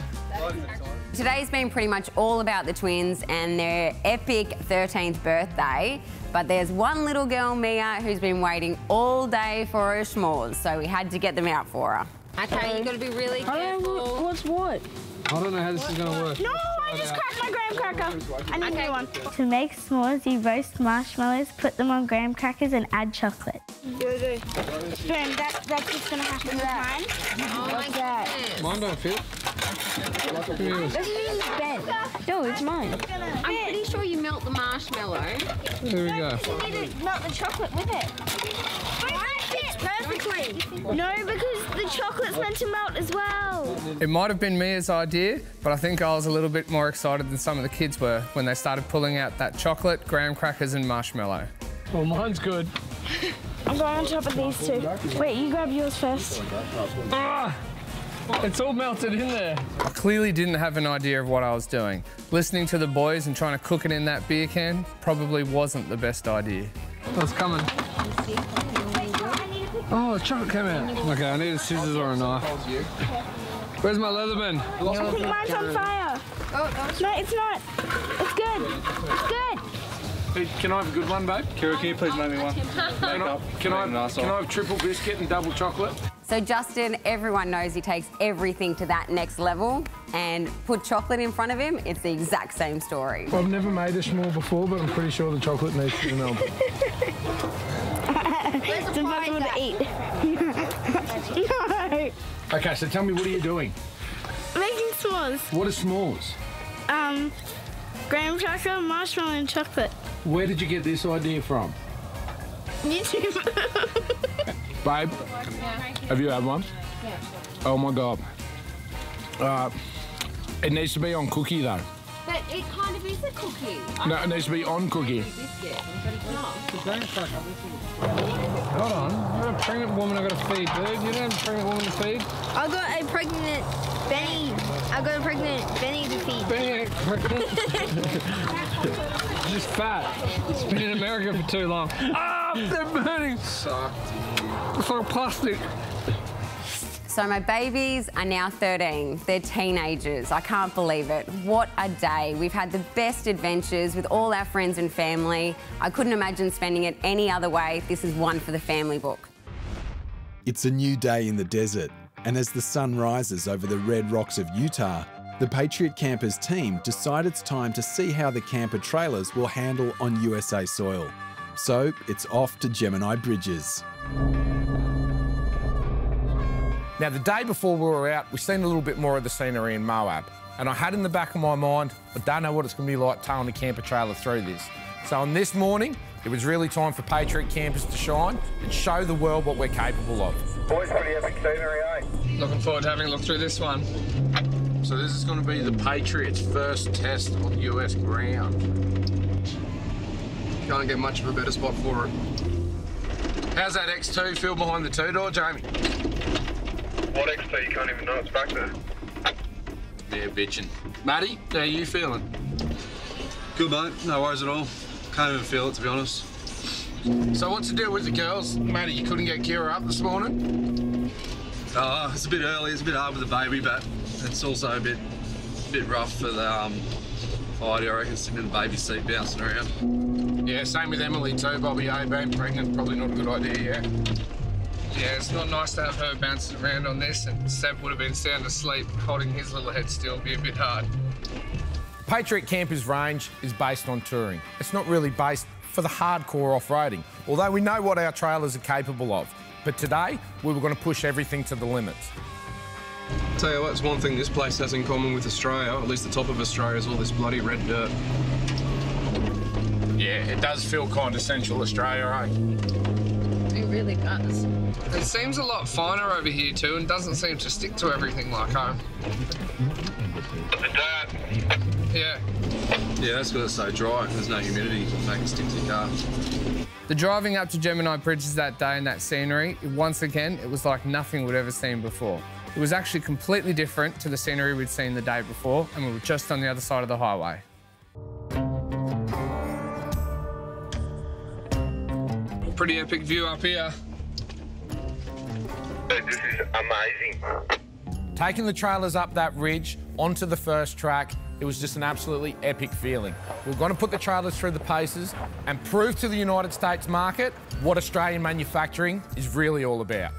[SPEAKER 6] Today's been pretty much all about the twins and their epic 13th birthday. But there's one little girl, Mia, who's been waiting all day for her s'mores, so we had to get them out for her. Okay, you've got to be really careful.
[SPEAKER 2] What's what?
[SPEAKER 18] I don't know how this is going to work.
[SPEAKER 2] No, I just cracked my graham cracker. I need a new one. To make s'mores, you roast marshmallows, put them on graham crackers, and add chocolate. Do do. Boom, that, that's just gonna happen with mine.
[SPEAKER 18] Oh
[SPEAKER 2] What's that?
[SPEAKER 18] Mine don't fit.
[SPEAKER 2] This is bent. No, it's mine.
[SPEAKER 6] I'm pretty sure you melt the marshmallow.
[SPEAKER 18] There we go.
[SPEAKER 2] You need to melt the chocolate with it. Mine fits perfectly. No, because the chocolate's meant to melt as well.
[SPEAKER 16] It might have been Mia's idea, but I think I was a little bit more excited than some of the kids were when they started pulling out that chocolate, graham crackers, and marshmallow.
[SPEAKER 18] Well, mine's good.
[SPEAKER 2] I'm going on top of these two. Wait, you grab yours first.
[SPEAKER 18] Ah! It's all melted in there.
[SPEAKER 16] I clearly didn't have an idea of what I was doing. Listening to the boys and trying to cook it in that beer can probably wasn't the best idea.
[SPEAKER 18] Oh, it's coming. Oh, the chocolate came out. Okay, I need a scissors or a knife. Where's my Leatherman?
[SPEAKER 2] I think mine's on fire. No, it's not. It's good. It's good.
[SPEAKER 18] Hey, Can I have a good one, babe? Kira, can you please make me one? Can I, can I, can I have triple biscuit and double chocolate?
[SPEAKER 6] So Justin, everyone knows he takes everything to that next level and put chocolate in front of him, it's the exact same story.
[SPEAKER 18] I've never made a s'more before, but I'm pretty sure the chocolate needs to be melted.
[SPEAKER 2] it's impossible to eat. no.
[SPEAKER 18] Okay, so tell me, what are you doing?
[SPEAKER 2] Making s'mores.
[SPEAKER 18] What are s'mores?
[SPEAKER 2] Um, graham cracker, marshmallow, and chocolate.
[SPEAKER 18] Where did you get this idea from?
[SPEAKER 2] YouTube.
[SPEAKER 18] Babe, have you had one? Oh my god. Uh, it needs to be on cookie though.
[SPEAKER 6] But it kind of is a cookie.
[SPEAKER 18] No, it needs to be on cookie. Hold on, you're a pregnant woman I gotta feed, dude. You don't have a pregnant woman to feed.
[SPEAKER 15] I got a pregnant Benny. I got a pregnant Benny to feed.
[SPEAKER 18] Benny ain't pregnant. She's fat. It's been in America for too long. Ah, they're burning. Sucked. It's like plastic.
[SPEAKER 6] So my babies are now 13. They're teenagers. I can't believe it. What a day. We've had the best adventures with all our friends and family. I couldn't imagine spending it any other way. This is one for the family book.
[SPEAKER 1] It's a new day in the desert, and as the sun rises over the red rocks of Utah, the Patriot Campers team decide it's time to see how the camper trailers will handle on USA soil. So it's off to Gemini Bridges.
[SPEAKER 3] Now, the day before we were out, we seen a little bit more of the scenery in Moab. And I had in the back of my mind, I don't know what it's going to be like towing the camper trailer through this. So on this morning, it was really time for Patriot Campers to shine and show the world what we're capable of.
[SPEAKER 23] Boys, pretty epic scenery, eh?
[SPEAKER 18] Looking forward to having a look through this one. So this is going to be the Patriots' first test on US ground. Can't get much of a better spot for it. How's that X2 feel behind the two-door, Jamie?
[SPEAKER 23] What X2? You can't even know it's back there.
[SPEAKER 18] Yeah, bitching. Matty, how you feeling?
[SPEAKER 19] Good, mate. No worries at all. Can't even feel it, to be honest.
[SPEAKER 18] So what's the deal with the girls? Matty, you couldn't get Kira up this morning?
[SPEAKER 19] Uh, it's a bit early. It's a bit hard with the baby, but it's also a bit, bit rough for the um, Heidi, I reckon, sitting in the baby seat bouncing around.
[SPEAKER 18] Yeah, same with Emily too, Bobby. A being pregnant, probably not a good idea, yeah. Yeah, it's not nice to have her bouncing around on this, and Seb would have been sound asleep, holding his little head still, be a bit hard.
[SPEAKER 3] Patriot Campers range is based on touring. It's not really based for the hardcore off-roading, although we know what our trailers are capable of. But today, we were going to push everything to the limits.
[SPEAKER 19] Tell you what, it's one thing this place has in common with Australia, at least the top of Australia, is all this bloody red dirt.
[SPEAKER 18] Yeah, it does feel kind of central Australia, eh?
[SPEAKER 6] It really does.
[SPEAKER 18] It seems a lot finer over here too, and doesn't seem to stick to everything like home. Yeah.
[SPEAKER 19] Yeah, that's got to stay dry. There's no humidity to make it stick to your car.
[SPEAKER 16] The driving up to Gemini Bridges that day and that scenery, once again, it was like nothing we'd ever seen before. It was actually completely different to the scenery we'd seen the day before, and we were just on the other side of the highway.
[SPEAKER 18] Pretty epic view up here.
[SPEAKER 23] This is amazing.
[SPEAKER 3] Taking the trailers up that ridge onto the first track, it was just an absolutely epic feeling. We're going to put the trailers through the paces and prove to the United States market what Australian manufacturing is really all about.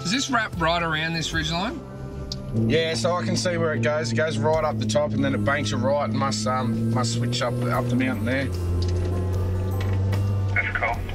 [SPEAKER 14] Does this wrap right around this ridge line?
[SPEAKER 4] Yeah, so I can see where it goes. It goes right up the top and then it banks a right and must um must switch up up the mountain there.
[SPEAKER 23] That's cool.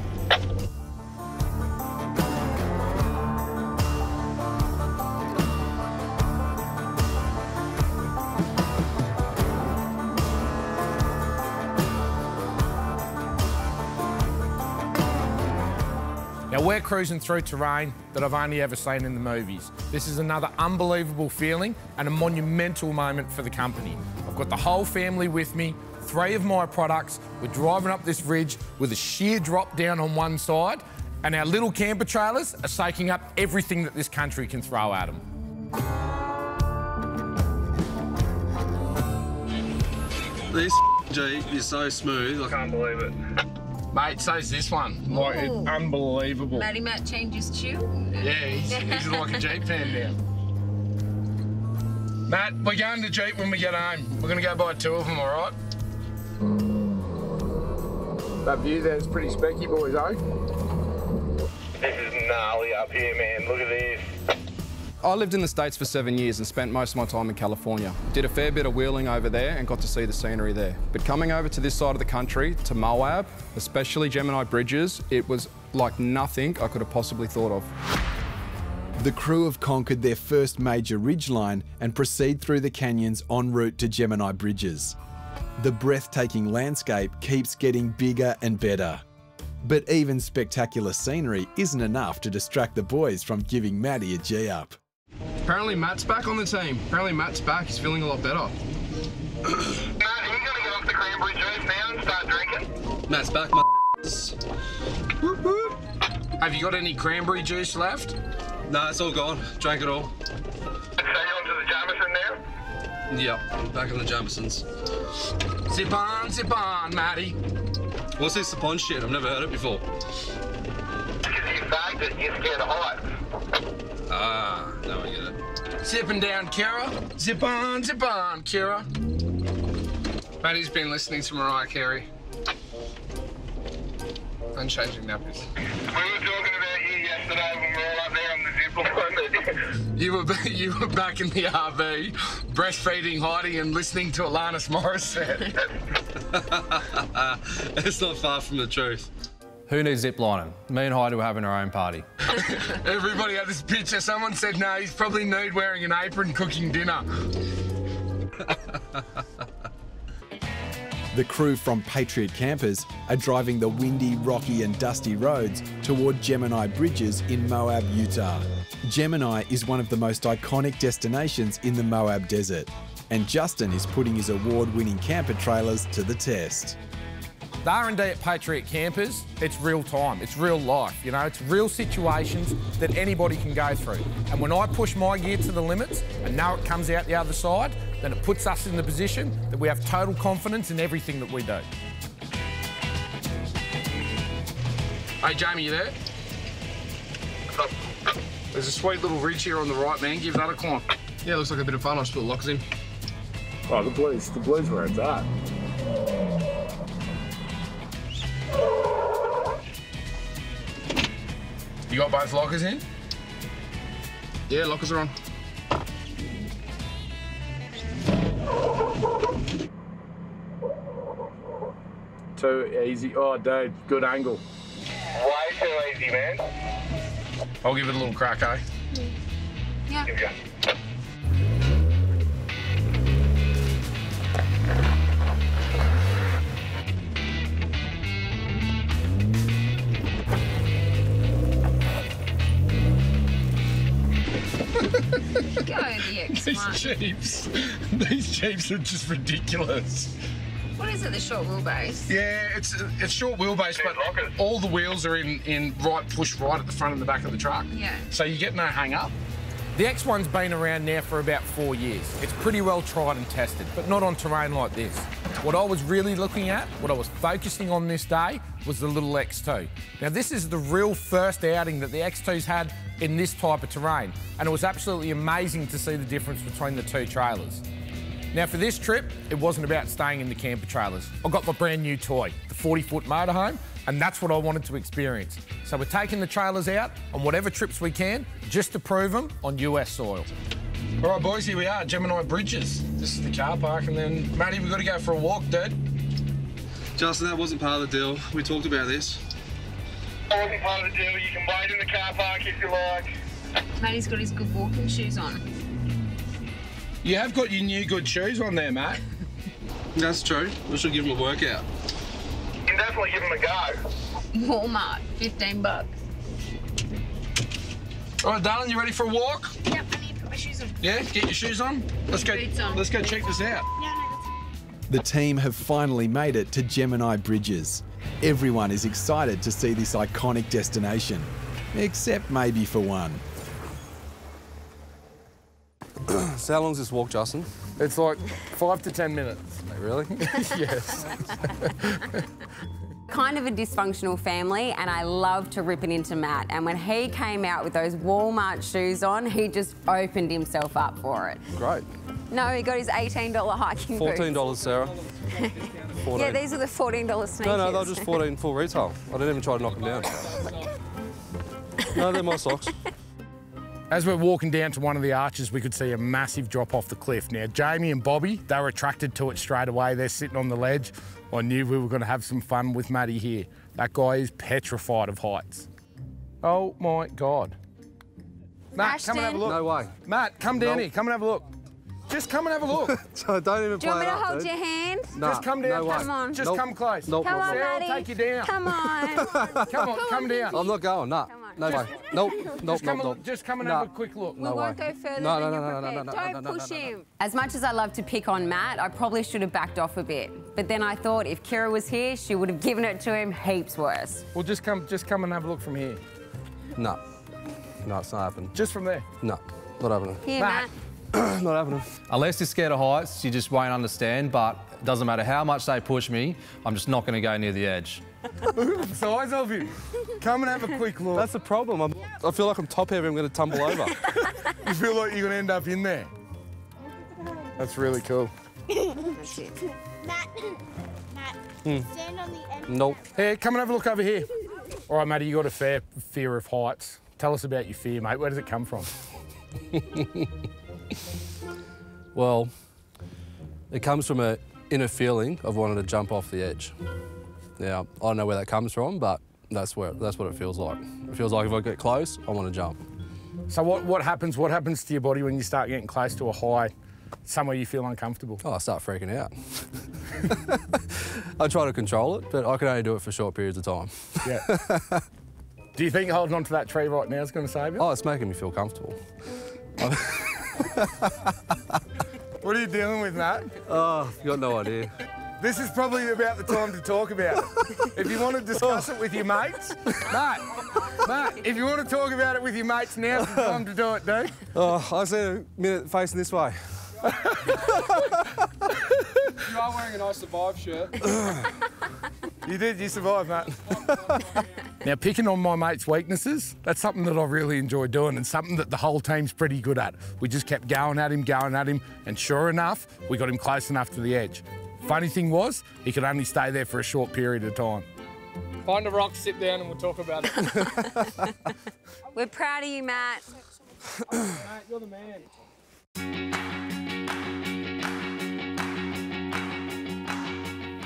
[SPEAKER 3] Cruising through terrain that I've only ever seen in the movies. This is another unbelievable feeling and a monumental moment for the company. I've got the whole family with me, three of my products. We're driving up this ridge with a sheer drop down on one side, and our little camper trailers are soaking up everything that this country can throw at them.
[SPEAKER 19] This Jeep is so smooth. I
[SPEAKER 23] can't believe it.
[SPEAKER 14] Mate, so's this one. Like, it's unbelievable.
[SPEAKER 6] Matty Matt changes tune.
[SPEAKER 14] Yeah, he's, he's like a Jeep fan now. Matt, we're going to Jeep when we get home. We're going to go buy two of them, all right? That view there's pretty specky, boys, eh?
[SPEAKER 23] This is gnarly up here, man. Look at this.
[SPEAKER 18] I lived in the States for seven years and spent most of my time in California. Did a fair bit of wheeling over there and got to see the scenery there. But coming over to this side of the country, to Moab, especially Gemini Bridges, it was like nothing I could have possibly thought of.
[SPEAKER 1] The crew have conquered their first major ridgeline and proceed through the canyons en route to Gemini Bridges. The breathtaking landscape keeps getting bigger and better. But even spectacular scenery isn't enough to distract the boys from giving Matty a G up.
[SPEAKER 14] Apparently Matt's back on the team. Apparently Matt's back. He's feeling a lot better.
[SPEAKER 23] Matt, are you going to get off the cranberry juice now and start drinking?
[SPEAKER 19] Matt's back, my
[SPEAKER 14] Have you got any cranberry juice left?
[SPEAKER 19] Nah, it's all gone. Drank it all.
[SPEAKER 23] So you onto the Jameson now?
[SPEAKER 19] Yep, back on the Jamesons.
[SPEAKER 14] Zip on, zip on, Matty.
[SPEAKER 19] What's this Sapon shit? I've never heard it before.
[SPEAKER 23] Because you fagged it, you're scared of heights.
[SPEAKER 19] Ah, now I get it.
[SPEAKER 14] Zipping down, Kira. Zip on, zip on, Kira. Matty's been listening to Mariah Carey. And changing nappies.
[SPEAKER 23] We were talking about you yesterday when we were all up there on the zip line.
[SPEAKER 14] You were you were back in the RV, breastfeeding Heidi and listening to Alanis Morissette.
[SPEAKER 19] it's not far from the truth.
[SPEAKER 22] Who needs ziplining? Me and Heidi were having our own party.
[SPEAKER 14] Everybody had this picture. Someone said, no, he's probably nude wearing an apron cooking dinner.
[SPEAKER 1] The crew from Patriot Campers are driving the windy, rocky, and dusty roads toward Gemini Bridges in Moab, Utah. Gemini is one of the most iconic destinations in the Moab Desert, and Justin is putting his award winning camper trailers to the test.
[SPEAKER 3] The R&D at Patriot Campers, it's real time, it's real life, you know, it's real situations that anybody can go through. And when I push my gear to the limits and know it comes out the other side, then it puts us in the position that we have total confidence in everything that we do.
[SPEAKER 14] Hey, Jamie, you there? There's a sweet little ridge here on the right, man. Give that a climb. Yeah, looks like a bit of fun. I'll just put the lockers in.
[SPEAKER 4] Oh, the blues. The blues where it's at.
[SPEAKER 14] You got both lockers in? Yeah, lockers are on.
[SPEAKER 4] Too easy. Oh, dude, good angle.
[SPEAKER 23] Way too easy, man.
[SPEAKER 14] I'll give it a little crack, eh?
[SPEAKER 9] Yeah.
[SPEAKER 23] Here we go.
[SPEAKER 6] Go the X
[SPEAKER 14] These
[SPEAKER 6] one.
[SPEAKER 14] Jeeps. These Jeeps are just ridiculous.
[SPEAKER 6] What is it, the short wheelbase?
[SPEAKER 14] Yeah, it's it's short wheelbase, but all the wheels are in, in right push right at the front and the back of the truck.
[SPEAKER 6] Yeah.
[SPEAKER 14] So you get no hang up.
[SPEAKER 3] The X1's been around now for about four years. It's pretty well tried and tested, but not on terrain like this. What I was really looking at, what I was focusing on this day, was the little X2. Now, this is the real first outing that the X2's had in this type of terrain, and it was absolutely amazing to see the difference between the two trailers. Now, for this trip, it wasn't about staying in the camper trailers. I got my brand new toy, the 40 foot motorhome, And that's what I wanted to experience. So we're taking the trailers out on whatever trips we can just to prove them on US soil. All right, boys, here we are, Gemini Bridges. This is the car park, and then, Matty, we've got to go for a walk, dude.
[SPEAKER 19] Justin, that wasn't part of the deal. We talked about this.
[SPEAKER 23] That wasn't part of the deal. You can wait in the car park if you like.
[SPEAKER 6] Matty's got his good walking shoes on.
[SPEAKER 3] You have got your new good shoes on there, Matt.
[SPEAKER 19] That's true. We should give him a workout.
[SPEAKER 23] You can definitely give him a go.
[SPEAKER 6] Walmart, 15 bucks.
[SPEAKER 3] All right, darling, you ready for a walk?
[SPEAKER 15] Yep, I need to put my shoes on.
[SPEAKER 3] Yeah, get your shoes on. Let's go.
[SPEAKER 15] On.
[SPEAKER 3] Let's go check this out.
[SPEAKER 1] The team have finally made it to Gemini Bridges. Everyone is excited to see this iconic destination, except maybe for one.
[SPEAKER 19] so how long's this walk, Justin?
[SPEAKER 3] It's like five to ten minutes.
[SPEAKER 19] Really?
[SPEAKER 3] yes.
[SPEAKER 6] kind of a dysfunctional family and I love to rip it into Matt. And when he came out with those Walmart shoes on, he just opened himself up for it.
[SPEAKER 19] Great.
[SPEAKER 6] No, he got his $18 hiking
[SPEAKER 19] $14, boots. Sarah. 14.
[SPEAKER 6] Yeah, these are the $14 sneakers.
[SPEAKER 19] No, no, they're just 14 full retail. I didn't even try to knock them down. no, they're my socks.
[SPEAKER 3] As we're walking down to one of the arches, we could see a massive drop off the cliff. Now, Jamie and Bobby, they were attracted to it straight away. They're sitting on the ledge. I knew we were going to have some fun with Matty here. That guy is petrified of heights. Oh my God. Matt, Ashton. come and have a look.
[SPEAKER 19] No way.
[SPEAKER 3] Matt, come down here. Come and have a look. Just come and have a look.
[SPEAKER 19] so don't even
[SPEAKER 6] Do you want me to
[SPEAKER 19] up,
[SPEAKER 6] hold
[SPEAKER 19] dude.
[SPEAKER 6] your hand?
[SPEAKER 19] Nah,
[SPEAKER 3] Just come down.
[SPEAKER 19] no.
[SPEAKER 6] Come on.
[SPEAKER 3] Just
[SPEAKER 19] Nope.
[SPEAKER 3] come close.
[SPEAKER 19] Nope,
[SPEAKER 6] Come on,
[SPEAKER 19] nope.
[SPEAKER 3] Sarah will take you down.
[SPEAKER 6] Come on.
[SPEAKER 3] Come on, come down.
[SPEAKER 19] I'm not going. Nah. No way. Nope. Nope.
[SPEAKER 3] Just
[SPEAKER 19] Nope. Nope.
[SPEAKER 3] just come and
[SPEAKER 19] Nah.
[SPEAKER 3] have a quick look.
[SPEAKER 19] No
[SPEAKER 6] we won't
[SPEAKER 19] way.
[SPEAKER 6] go further
[SPEAKER 19] No,
[SPEAKER 6] than
[SPEAKER 19] no,
[SPEAKER 6] you're
[SPEAKER 19] no, no, no,
[SPEAKER 6] prepared.
[SPEAKER 19] no, no,
[SPEAKER 6] Don't
[SPEAKER 19] no, no,
[SPEAKER 6] push
[SPEAKER 19] no, no.
[SPEAKER 6] him. As much as I love to pick on Matt, I probably should have backed off a bit. But then I thought if Kira was here, she would have given it to him heaps worse.
[SPEAKER 3] Well, just come, just come and have a look from here.
[SPEAKER 19] No. No, it's not happening.
[SPEAKER 3] Just from there.
[SPEAKER 19] No, not happening.
[SPEAKER 6] Here, Matt.
[SPEAKER 19] not happening.
[SPEAKER 22] Unless you're scared of heights, you just won't understand, but it doesn't matter how much they push me, I'm just not going to go near the edge.
[SPEAKER 3] so at the size of. Come and have a quick look.
[SPEAKER 19] That's the problem. I'm, I feel like I'm top heavy. I'm going to tumble over.
[SPEAKER 3] You feel like you're going to end up in there. That's really cool.
[SPEAKER 6] That's.
[SPEAKER 15] Matt, Matt,
[SPEAKER 19] Hmm.
[SPEAKER 15] stand on the end.
[SPEAKER 19] Nope.
[SPEAKER 3] Here, come and have a look over here. All right, Matty, you got a fair fear of heights. Tell us about your fear, mate. Where does it come from?
[SPEAKER 19] Well, it comes from a inner feeling of wanting to jump off the edge. Now, I don't know where that comes from, but that's where that's what it feels like. It feels like if I get close, I want to jump.
[SPEAKER 3] So what, what happens? What happens to your body when you start getting close to a high, somewhere you feel uncomfortable?
[SPEAKER 19] Oh, I start freaking out. I try to control it, but I can only do it for short periods of time.
[SPEAKER 3] Yeah. Do you think holding on to that tree right now is going to save you?
[SPEAKER 19] Oh, it's making me feel comfortable.
[SPEAKER 3] What are you dealing with, Matt?
[SPEAKER 19] Oh, you got no idea.
[SPEAKER 3] This is probably about the time to talk about it. If you want to discuss oh. it with your mates, Matt, Matt, if you want to talk about it with your mates, now's the time to do it, dude.
[SPEAKER 19] Oh, I see a minute facing this way.
[SPEAKER 18] You are wearing a nice Survive shirt.
[SPEAKER 3] You did, you survived, mate. now, picking on my mate's weaknesses, that's something that I really enjoy doing and something that the whole team's pretty good at. We just kept going at him, going at him, and sure enough, we got him close enough to the edge. Funny thing was, he could only stay there for a short period of time.
[SPEAKER 18] Find a rock, sit down, and we'll talk about it.
[SPEAKER 6] We're proud of you, Matt.
[SPEAKER 18] Mate, you're the man.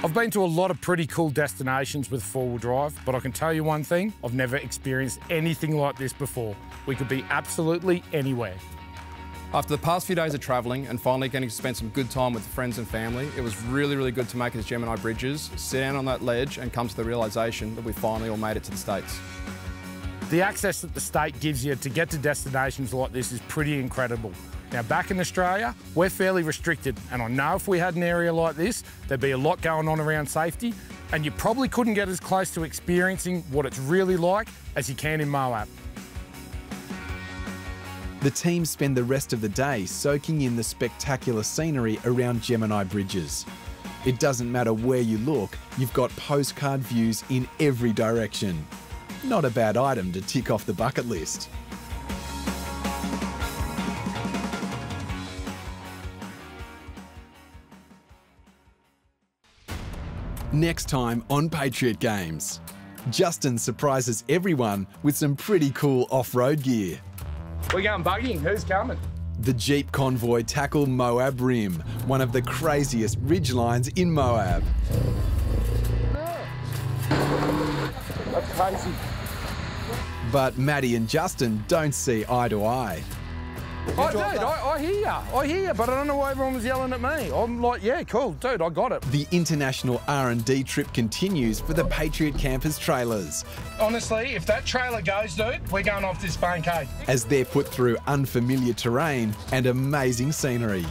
[SPEAKER 3] I've been to a lot of pretty cool destinations with four-wheel drive, but I can tell you one thing, I've never experienced anything like this before. We could be absolutely anywhere.
[SPEAKER 18] After the past few days of travelling and finally getting to spend some good time with friends and family, it was really, really good to make it to Gemini Bridges, sit down on that ledge and come to the realisation that we finally all made it to the States.
[SPEAKER 3] The access that the state gives you to get to destinations like this is pretty incredible. Now, back in Australia, we're fairly restricted, and I know if we had an area like this, there'd be a lot going on around safety, and you probably couldn't get as close to experiencing what it's really like as you can in Moab.
[SPEAKER 1] The team spend the rest of the day soaking in the spectacular scenery around Gemini Bridges. It doesn't matter where you look, you've got postcard views in every direction. Not a bad item to tick off the bucket list. Next time on Patriot Games. Justin surprises everyone with some pretty cool off-road gear.
[SPEAKER 14] We're going buggying. Who's coming?
[SPEAKER 1] The Jeep convoy tackle Moab Rim, one of the craziest ridge lines in Moab.
[SPEAKER 14] That's crazy.
[SPEAKER 1] But Matty and Justin don't see eye to eye.
[SPEAKER 3] Oh, dude, I, I hear you. I hear you, but I don't know why everyone was yelling at me. I'm like, yeah, cool, dude, I got it.
[SPEAKER 1] The international R&D trip continues for the Patriot Campers trailers
[SPEAKER 14] Honestly, if that trailer goes, dude, we're going off this bank, hey?
[SPEAKER 1] as they're put through unfamiliar terrain and amazing scenery.